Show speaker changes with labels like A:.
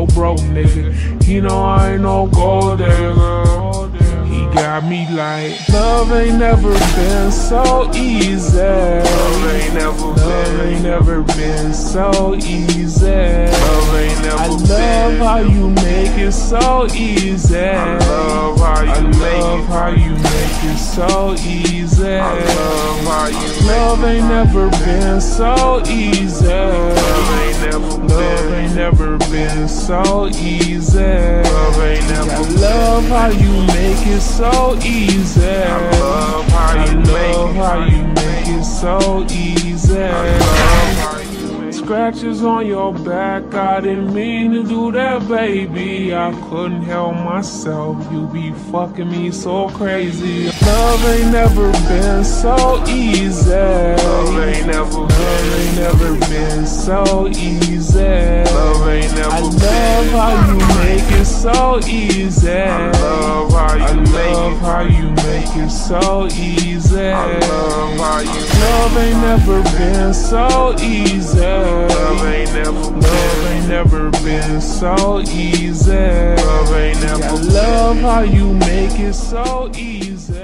A: no broke nigga. He know I ain't no gold digger. He got me like love ain't never been so easy.
B: Love ain't never
A: Love
B: been.
A: ain't never been so easy.
B: Love ain't never
A: I love how you make it so easy.
B: I love how you
A: I
B: make
A: love
B: it.
A: how you make it so easy.
B: I love how you
A: Love ain't never been so easy.
B: Love ain't never
A: so easy.
B: Love ain't never
A: I love how you make it so easy.
B: I love how you make
A: love
B: it.
A: how you make it so easy.
B: Love how you make it.
A: Scratches on your back, I didn't mean to do that, baby. I couldn't help myself. You be fucking me so crazy. Love ain't never been so easy.
B: Love ain't never
A: Love
B: been.
A: ain't never been so easy.
B: Love ain't never.
A: Love how you make it so easy.
B: I love how
A: I
B: you make
A: love
B: it.
A: how you make it so easy.
B: I love how you
A: Love ain't never been so easy.
B: Love ain't never
A: Love
B: been.
A: ain't never been so easy.
B: Love ain't never
A: I love how you make it so easy.